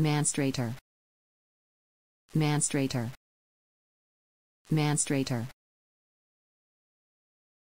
Manstrator. Manstrator. Manstrator.